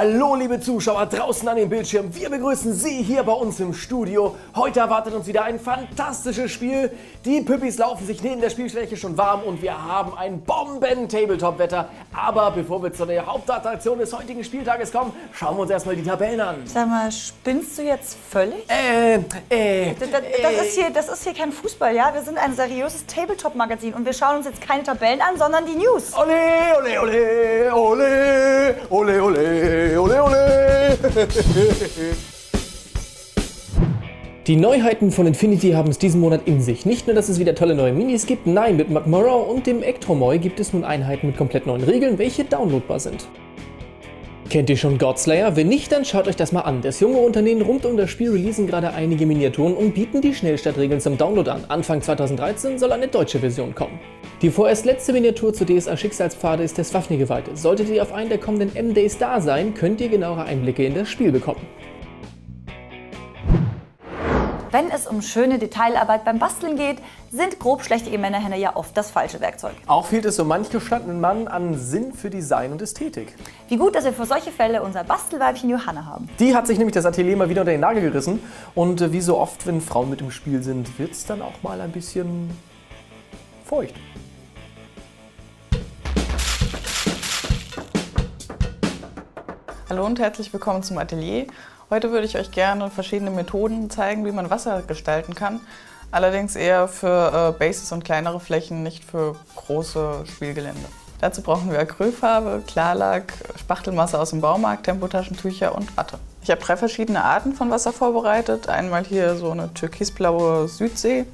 Hallo liebe Zuschauer draußen an dem Bildschirm, wir begrüßen Sie hier bei uns im Studio. Heute erwartet uns wieder ein fantastisches Spiel. Die Püppis laufen sich neben der Spielfläche schon warm und wir haben ein Bomben-Tabletop-Wetter. Aber bevor wir zu der Hauptattraktion des heutigen Spieltages kommen, schauen wir uns erstmal die Tabellen an. Sag mal, spinnst du jetzt völlig? Äh, äh, Das, das, das, ist hier, das ist hier kein Fußball, ja? Wir sind ein seriöses Tabletop-Magazin und wir schauen uns jetzt keine Tabellen an, sondern die News. Ole, ole, ole, ole, ole, ole, ole, ole. Die Neuheiten von Infinity haben es diesen Monat in sich. Nicht nur, dass es wieder tolle neue Minis gibt, nein, mit McMurrow und dem Ectomoy gibt es nun Einheiten mit komplett neuen Regeln, welche downloadbar sind. Kennt ihr schon Godslayer? Wenn nicht, dann schaut euch das mal an. Das junge Unternehmen rund um das Spiel releasen gerade einige Miniaturen und bieten die Schnellstartregeln zum Download an. Anfang 2013 soll eine deutsche Version kommen. Die vorerst letzte Miniatur zu DSA Schicksalspfade ist der Swafnir-Geweihte. Solltet ihr auf einen der kommenden M-Days da sein, könnt ihr genauere Einblicke in das Spiel bekommen. Wenn es um schöne Detailarbeit beim Basteln geht, sind grobschlächtige Männerhände ja oft das falsche Werkzeug. Auch fehlt es so manch gestandenen Mann an Sinn für Design und Ästhetik. Wie gut, dass wir für solche Fälle unser Bastelweibchen Johanna haben. Die hat sich nämlich das Atelier mal wieder unter den Nagel gerissen. Und äh, wie so oft, wenn Frauen mit im Spiel sind, wird es dann auch mal ein bisschen feucht. Hallo und herzlich willkommen zum Atelier. Heute würde ich euch gerne verschiedene Methoden zeigen, wie man Wasser gestalten kann. Allerdings eher für äh, Bases und kleinere Flächen, nicht für große Spielgelände. Dazu brauchen wir Acrylfarbe, Klarlack, Spachtelmasse aus dem Baumarkt, Tempotaschentücher und Watte. Ich habe drei verschiedene Arten von Wasser vorbereitet. Einmal hier so eine türkisblaue Südsee,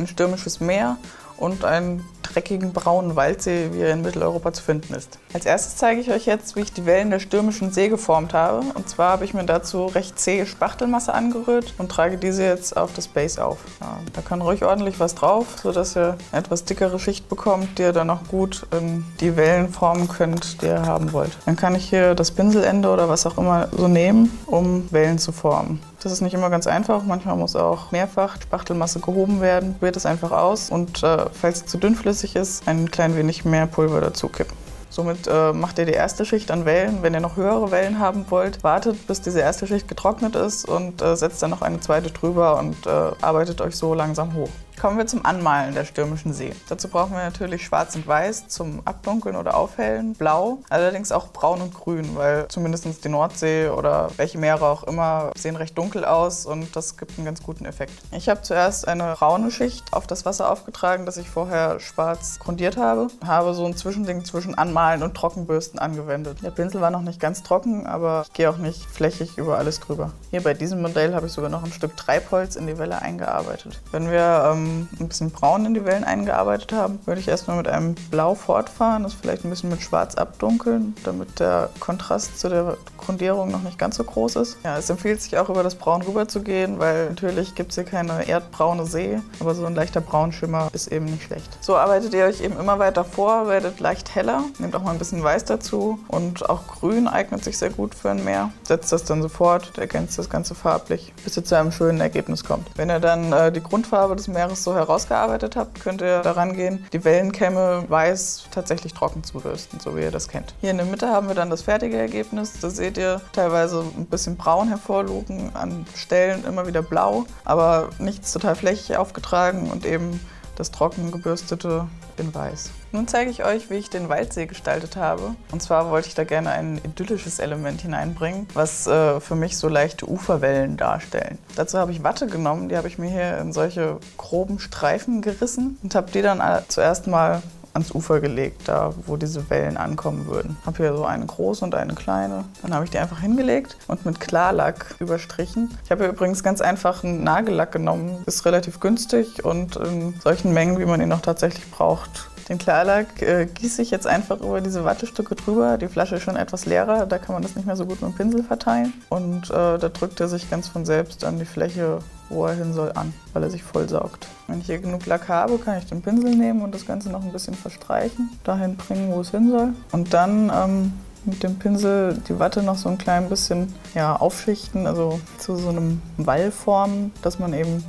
ein stürmisches Meer und einen dreckigen braunen Waldsee, wie er in Mitteleuropa zu finden ist. Als erstes zeige ich euch jetzt, wie ich die Wellen der stürmischen See geformt habe. Und zwar habe ich mir dazu recht zähe Spachtelmasse angerührt und trage diese jetzt auf das Base auf. Ja, da kann ruhig ordentlich was drauf, sodass ihr eine etwas dickere Schicht bekommt, die ihr dann auch gut in die Wellen formen könnt, die ihr haben wollt. Dann kann ich hier das Pinselende oder was auch immer so nehmen, um Wellen zu formen. Das ist nicht immer ganz einfach. Manchmal muss auch mehrfach Spachtelmasse gehoben werden. Probiert es einfach aus und äh, falls es zu dünnflüssig ist, ein klein wenig mehr Pulver dazu kippen. Somit äh, macht ihr die erste Schicht an Wellen. Wenn ihr noch höhere Wellen haben wollt, wartet, bis diese erste Schicht getrocknet ist und äh, setzt dann noch eine zweite drüber und äh, arbeitet euch so langsam hoch. Kommen wir zum Anmalen der stürmischen See. Dazu brauchen wir natürlich Schwarz und Weiß zum Abdunkeln oder Aufhellen, Blau, allerdings auch Braun und Grün, weil zumindest die Nordsee oder welche Meere auch immer sehen recht dunkel aus und das gibt einen ganz guten Effekt. Ich habe zuerst eine braune Schicht auf das Wasser aufgetragen, das ich vorher schwarz grundiert habe. Habe so ein Zwischending zwischen Anmalen und Trockenbürsten angewendet. Der Pinsel war noch nicht ganz trocken, aber ich gehe auch nicht flächig über alles drüber. Hier bei diesem Modell habe ich sogar noch ein Stück Treibholz in die Welle eingearbeitet. Wenn wir ähm, ein bisschen braun in die Wellen eingearbeitet haben, würde ich erstmal mit einem Blau fortfahren, das vielleicht ein bisschen mit Schwarz abdunkeln, damit der Kontrast zu der Grundierung noch nicht ganz so groß ist. Ja, es empfiehlt sich auch über das Braun rüber zu gehen, weil natürlich gibt es hier keine erdbraune See, aber so ein leichter Braunschimmer ist eben nicht schlecht. So arbeitet ihr euch eben immer weiter vor, werdet leicht heller, nehmt auch mal ein bisschen Weiß dazu und auch Grün eignet sich sehr gut für ein Meer. Setzt das dann sofort, ergänzt das Ganze farblich, bis ihr zu einem schönen Ergebnis kommt. Wenn ihr dann äh, die Grundfarbe des Meeres so herausgearbeitet habt, könnt ihr daran gehen, die Wellenkämme weiß tatsächlich trocken zu bürsten, so wie ihr das kennt. Hier in der Mitte haben wir dann das fertige Ergebnis. Da seht ihr teilweise ein bisschen braun hervorlugen, an Stellen immer wieder blau, aber nichts total flächig aufgetragen und eben das trocken gebürstete in weiß. Nun zeige ich euch, wie ich den Waldsee gestaltet habe. Und zwar wollte ich da gerne ein idyllisches Element hineinbringen, was äh, für mich so leichte Uferwellen darstellen. Dazu habe ich Watte genommen, die habe ich mir hier in solche groben Streifen gerissen und habe die dann zuerst mal ans Ufer gelegt, da wo diese Wellen ankommen würden. Habe hier so eine große und eine kleine. Dann habe ich die einfach hingelegt und mit Klarlack überstrichen. Ich habe hier übrigens ganz einfach einen Nagellack genommen. Ist relativ günstig und in solchen Mengen, wie man ihn noch tatsächlich braucht, den Klarlack äh, gieße ich jetzt einfach über diese Wattestücke drüber. Die Flasche ist schon etwas leerer, da kann man das nicht mehr so gut mit dem Pinsel verteilen. Und äh, da drückt er sich ganz von selbst an die Fläche, wo er hin soll, an, weil er sich vollsaugt. Wenn ich hier genug Lack habe, kann ich den Pinsel nehmen und das Ganze noch ein bisschen verstreichen, dahin bringen, wo es hin soll. Und dann ähm, mit dem Pinsel die Watte noch so ein klein bisschen ja, aufschichten, also zu so einem Wall formen, dass man eben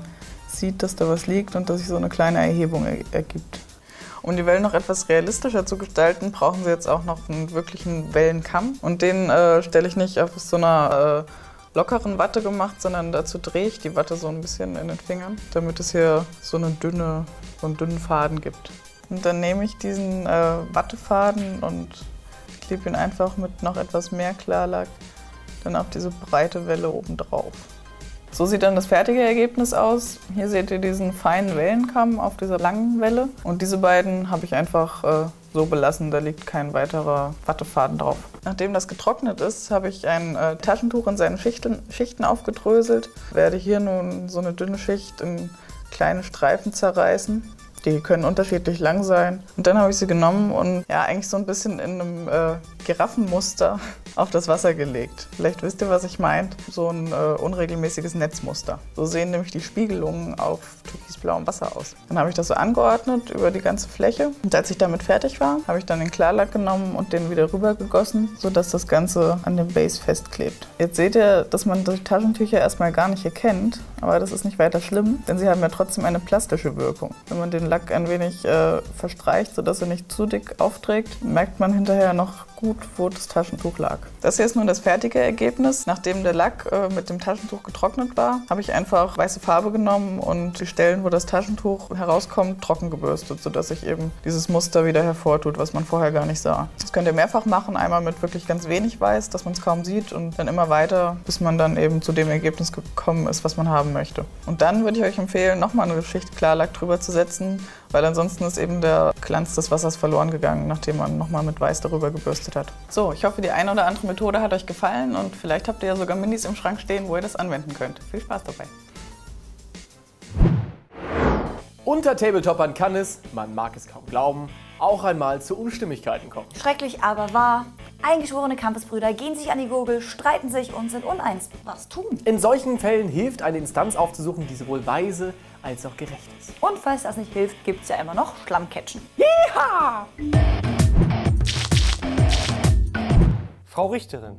sieht, dass da was liegt und dass sich so eine kleine Erhebung er ergibt. Um die Wellen noch etwas realistischer zu gestalten, brauchen Sie jetzt auch noch einen wirklichen Wellenkamm. Und den äh, stelle ich nicht auf so einer äh, lockeren Watte gemacht, sondern dazu drehe ich die Watte so ein bisschen in den Fingern, damit es hier so, eine dünne, so einen dünnen Faden gibt. Und dann nehme ich diesen äh, Wattefaden und klebe ihn einfach mit noch etwas mehr Klarlack dann auf diese breite Welle oben drauf. So sieht dann das fertige Ergebnis aus. Hier seht ihr diesen feinen Wellenkamm auf dieser langen Welle. Und diese beiden habe ich einfach äh, so belassen, da liegt kein weiterer Wattefaden drauf. Nachdem das getrocknet ist, habe ich ein äh, Taschentuch in seine Schichten, Schichten aufgedröselt. Werde hier nun so eine dünne Schicht in kleine Streifen zerreißen. Die können unterschiedlich lang sein. Und dann habe ich sie genommen und ja, eigentlich so ein bisschen in einem äh, Giraffenmuster auf das Wasser gelegt. Vielleicht wisst ihr, was ich meine. So ein äh, unregelmäßiges Netzmuster. So sehen nämlich die Spiegelungen auf türkisblauem Wasser aus. Dann habe ich das so angeordnet über die ganze Fläche. Und als ich damit fertig war, habe ich dann den Klarlack genommen und den wieder rüber gegossen, sodass das Ganze an dem Base festklebt. Jetzt seht ihr, dass man die Taschentücher erstmal gar nicht erkennt, aber das ist nicht weiter schlimm, denn sie haben ja trotzdem eine plastische Wirkung. Wenn man den Lack ein wenig äh, verstreicht, sodass er nicht zu dick aufträgt, merkt man hinterher noch gut, wo das Taschentuch lag. Das hier ist nun das fertige Ergebnis. Nachdem der Lack äh, mit dem Taschentuch getrocknet war, habe ich einfach weiße Farbe genommen und die Stellen, wo das Taschentuch herauskommt, trocken gebürstet, sodass sich eben dieses Muster wieder hervortut, was man vorher gar nicht sah. Das könnt ihr mehrfach machen, einmal mit wirklich ganz wenig Weiß, dass man es kaum sieht und dann immer weiter, bis man dann eben zu dem Ergebnis gekommen ist, was man haben möchte. Und dann würde ich euch empfehlen, nochmal eine Schicht Klarlack drüber zu setzen, weil ansonsten ist eben der Glanz des Wassers verloren gegangen, nachdem man nochmal mit Weiß darüber gebürstet hat. So, ich hoffe, die eine oder andere Methode hat euch gefallen und vielleicht habt ihr ja sogar Minis im Schrank stehen, wo ihr das anwenden könnt. Viel Spaß dabei! Unter Tabletoppern kann es, man mag es kaum glauben, auch einmal zu Unstimmigkeiten kommen. Schrecklich aber wahr. Eingeschworene Kampfesbrüder gehen sich an die Gurgel, streiten sich und sind uneins. Was tun? In solchen Fällen hilft eine Instanz aufzusuchen, die sowohl weise als auch gerecht ist. Und falls das nicht hilft, gibt es ja immer noch Schlammcatchen. Yeeha! Frau Richterin,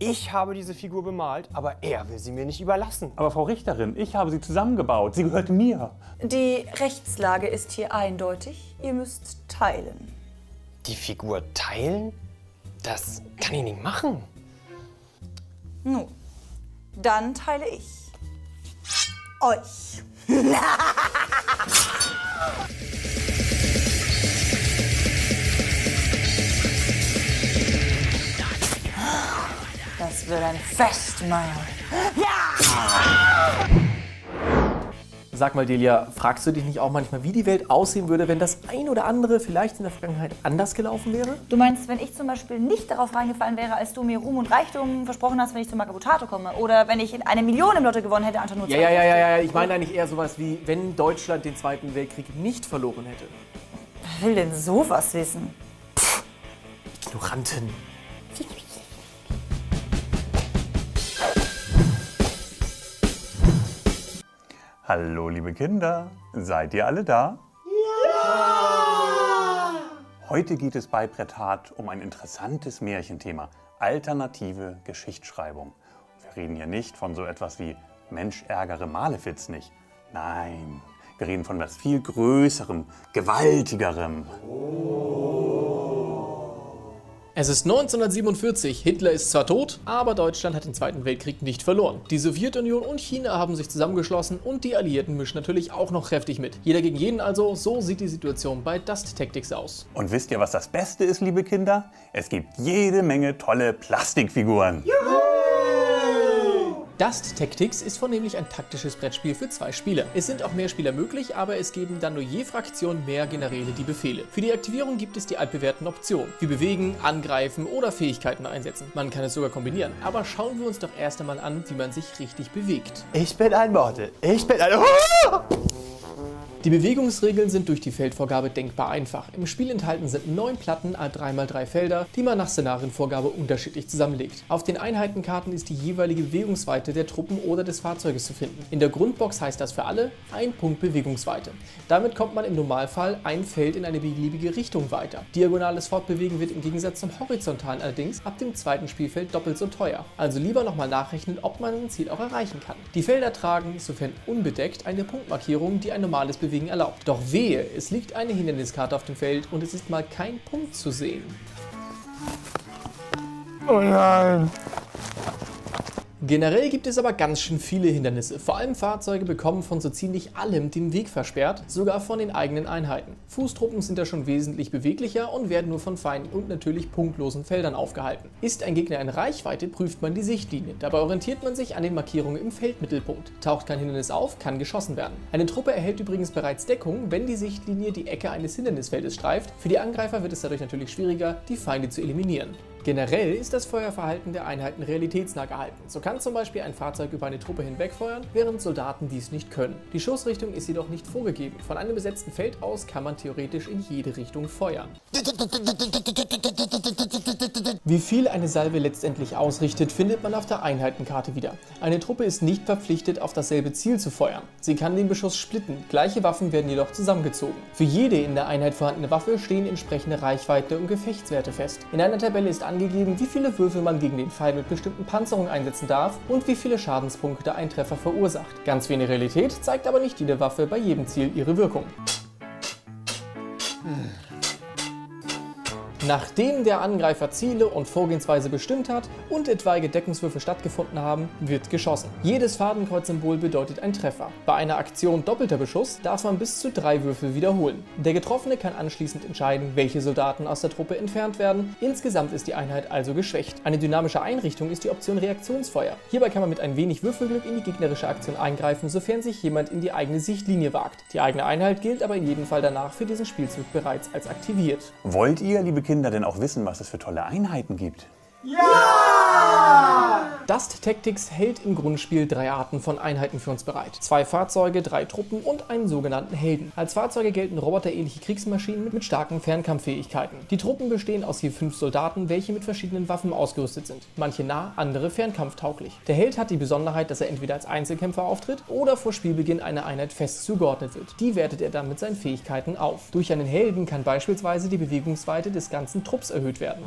ich habe diese Figur bemalt, aber er will sie mir nicht überlassen. Aber Frau Richterin, ich habe sie zusammengebaut. Sie gehört mir. Die Rechtslage ist hier eindeutig. Ihr müsst teilen. Die Figur teilen? Das kann ich nicht machen. Nun, dann teile ich euch. Das wird ein Fest, Mann. Sag mal, Delia, fragst du dich nicht auch manchmal, wie die Welt aussehen würde, wenn das ein oder andere vielleicht in der Vergangenheit anders gelaufen wäre? Du meinst, wenn ich zum Beispiel nicht darauf reingefallen wäre, als du mir Ruhm und Reichtum versprochen hast, wenn ich zu Magabotato komme? Oder wenn ich eine Million im Lotto gewonnen hätte, anstatt nur Ja, ja, ja, ja, ja. Ich meine eigentlich eher sowas wie, wenn Deutschland den Zweiten Weltkrieg nicht verloren hätte. Wer will denn sowas wissen? Ignoranten. Hallo, liebe Kinder. Seid ihr alle da? Ja! Heute geht es bei Brettat um ein interessantes Märchenthema. Alternative Geschichtsschreibung. Wir reden hier nicht von so etwas wie Mensch ärgere Malefiz nicht. Nein, wir reden von etwas viel Größerem, Gewaltigerem. Es ist 1947, Hitler ist zwar tot, aber Deutschland hat den Zweiten Weltkrieg nicht verloren. Die Sowjetunion und China haben sich zusammengeschlossen und die Alliierten mischen natürlich auch noch kräftig mit. Jeder gegen jeden also, so sieht die Situation bei Dust Tactics aus. Und wisst ihr, was das Beste ist, liebe Kinder? Es gibt jede Menge tolle Plastikfiguren. Dust Tactics ist vornehmlich ein taktisches Brettspiel für zwei Spieler. Es sind auch mehr Spieler möglich, aber es geben dann nur je Fraktion mehr Generäle die Befehle. Für die Aktivierung gibt es die altbewährten Optionen, wie bewegen, angreifen oder Fähigkeiten einsetzen. Man kann es sogar kombinieren, aber schauen wir uns doch erst einmal an, wie man sich richtig bewegt. Ich bin ein Mortel. Ich bin ein... Die Bewegungsregeln sind durch die Feldvorgabe denkbar einfach. Im Spiel enthalten sind neun Platten a 3x3 Felder, die man nach Szenarienvorgabe unterschiedlich zusammenlegt. Auf den Einheitenkarten ist die jeweilige Bewegungsweite der Truppen oder des Fahrzeuges zu finden. In der Grundbox heißt das für alle ein Punkt Bewegungsweite. Damit kommt man im Normalfall ein Feld in eine beliebige Richtung weiter. Diagonales Fortbewegen wird im Gegensatz zum horizontalen allerdings ab dem zweiten Spielfeld doppelt so teuer. Also lieber nochmal nachrechnen, ob man sein Ziel auch erreichen kann. Die Felder tragen, sofern unbedeckt, eine Punktmarkierung, die ein normales Bewegen erlaubt. Doch wehe, es liegt eine Hinderniskarte auf dem Feld und es ist mal kein Punkt zu sehen. Oh nein. Generell gibt es aber ganz schön viele Hindernisse. Vor allem Fahrzeuge bekommen von so ziemlich allem den Weg versperrt, sogar von den eigenen Einheiten. Fußtruppen sind da schon wesentlich beweglicher und werden nur von Feinden und natürlich punktlosen Feldern aufgehalten. Ist ein Gegner in Reichweite, prüft man die Sichtlinie. Dabei orientiert man sich an den Markierungen im Feldmittelpunkt. Taucht kein Hindernis auf, kann geschossen werden. Eine Truppe erhält übrigens bereits Deckung, wenn die Sichtlinie die Ecke eines Hindernisfeldes streift. Für die Angreifer wird es dadurch natürlich schwieriger, die Feinde zu eliminieren. Generell ist das Feuerverhalten der Einheiten realitätsnah gehalten. So kann zum Beispiel ein Fahrzeug über eine Truppe hinwegfeuern, während Soldaten dies nicht können. Die Schussrichtung ist jedoch nicht vorgegeben. Von einem besetzten Feld aus kann man theoretisch in jede Richtung feuern. Wie viel eine Salve letztendlich ausrichtet, findet man auf der Einheitenkarte wieder. Eine Truppe ist nicht verpflichtet, auf dasselbe Ziel zu feuern. Sie kann den Beschuss splitten, gleiche Waffen werden jedoch zusammengezogen. Für jede in der Einheit vorhandene Waffe stehen entsprechende Reichweite und Gefechtswerte fest. In einer Tabelle ist wie viele Würfel man gegen den Pfeil mit bestimmten Panzerungen einsetzen darf und wie viele Schadenspunkte ein Treffer verursacht. Ganz wie in der Realität zeigt aber nicht jede Waffe bei jedem Ziel ihre Wirkung. Nachdem der Angreifer Ziele und Vorgehensweise bestimmt hat und etwaige Deckungswürfe stattgefunden haben, wird geschossen. Jedes Fadenkreuzsymbol bedeutet ein Treffer. Bei einer Aktion doppelter Beschuss darf man bis zu drei Würfel wiederholen. Der Getroffene kann anschließend entscheiden, welche Soldaten aus der Truppe entfernt werden. Insgesamt ist die Einheit also geschwächt. Eine dynamische Einrichtung ist die Option Reaktionsfeuer. Hierbei kann man mit ein wenig Würfelglück in die gegnerische Aktion eingreifen, sofern sich jemand in die eigene Sichtlinie wagt. Die eigene Einheit gilt aber in jedem Fall danach für diesen Spielzug bereits als aktiviert. Wollt ihr, liebe Kinder, denn auch wissen, was es für tolle Einheiten gibt? Dust Tactics hält im Grundspiel drei Arten von Einheiten für uns bereit. Zwei Fahrzeuge, drei Truppen und einen sogenannten Helden. Als Fahrzeuge gelten roboterähnliche Kriegsmaschinen mit starken Fernkampffähigkeiten. Die Truppen bestehen aus je fünf Soldaten, welche mit verschiedenen Waffen ausgerüstet sind. Manche nah, andere fernkampftauglich. Der Held hat die Besonderheit, dass er entweder als Einzelkämpfer auftritt oder vor Spielbeginn einer Einheit fest zugeordnet wird. Die wertet er dann mit seinen Fähigkeiten auf. Durch einen Helden kann beispielsweise die Bewegungsweite des ganzen Trupps erhöht werden.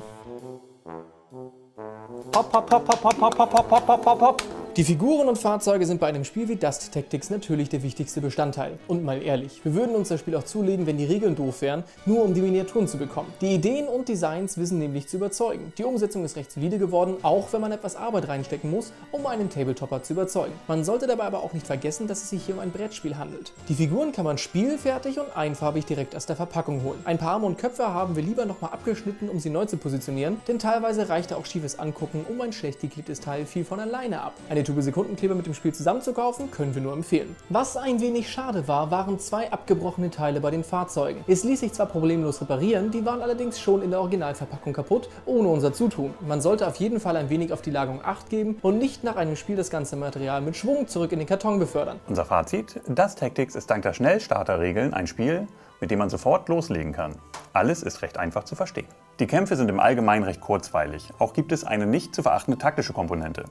Hopp, hopp, hop, hopp, hop, hopp, hopp, hopp, hopp, hopp, hopp, hopp. Die Figuren und Fahrzeuge sind bei einem Spiel wie Dust Tactics natürlich der wichtigste Bestandteil. Und mal ehrlich, wir würden uns das Spiel auch zulegen, wenn die Regeln doof wären, nur um die Miniaturen zu bekommen. Die Ideen und Designs wissen nämlich zu überzeugen. Die Umsetzung ist recht solide geworden, auch wenn man etwas Arbeit reinstecken muss, um einen Tabletopper zu überzeugen. Man sollte dabei aber auch nicht vergessen, dass es sich hier um ein Brettspiel handelt. Die Figuren kann man spielfertig und einfarbig direkt aus der Verpackung holen. Ein paar Arme und Köpfe haben wir lieber nochmal abgeschnitten, um sie neu zu positionieren, denn teilweise reicht auch schiefes Angucken um ein schlecht geklebtes Teil viel von alleine ab. Eine Tube Sekundenkleber mit dem Spiel zusammenzukaufen, können wir nur empfehlen. Was ein wenig schade war, waren zwei abgebrochene Teile bei den Fahrzeugen. Es ließ sich zwar problemlos reparieren, die waren allerdings schon in der Originalverpackung kaputt, ohne unser Zutun. Man sollte auf jeden Fall ein wenig auf die Lagerung Acht geben und nicht nach einem Spiel das ganze Material mit Schwung zurück in den Karton befördern. Unser Fazit: Dust Tactics ist dank der Schnellstarterregeln ein Spiel, mit dem man sofort loslegen kann. Alles ist recht einfach zu verstehen. Die Kämpfe sind im Allgemeinen recht kurzweilig. Auch gibt es eine nicht zu verachtende taktische Komponente.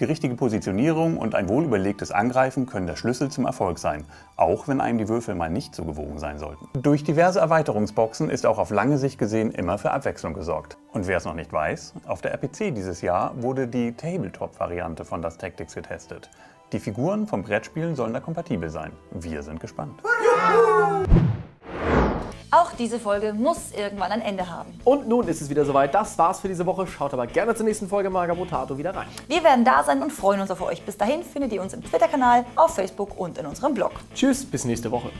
Die richtige Positionierung und ein wohlüberlegtes Angreifen können der Schlüssel zum Erfolg sein, auch wenn einem die Würfel mal nicht so gewogen sein sollten. Durch diverse Erweiterungsboxen ist auch auf lange Sicht gesehen immer für Abwechslung gesorgt. Und wer es noch nicht weiß, auf der RPC dieses Jahr wurde die Tabletop-Variante von das Tactics getestet. Die Figuren vom Brettspielen sollen da kompatibel sein. Wir sind gespannt. Auch diese Folge muss irgendwann ein Ende haben. Und nun ist es wieder soweit. Das war's für diese Woche. Schaut aber gerne zur nächsten Folge Magabotato wieder rein. Wir werden da sein und freuen uns auf euch. Bis dahin findet ihr uns im Twitter-Kanal, auf Facebook und in unserem Blog. Tschüss, bis nächste Woche.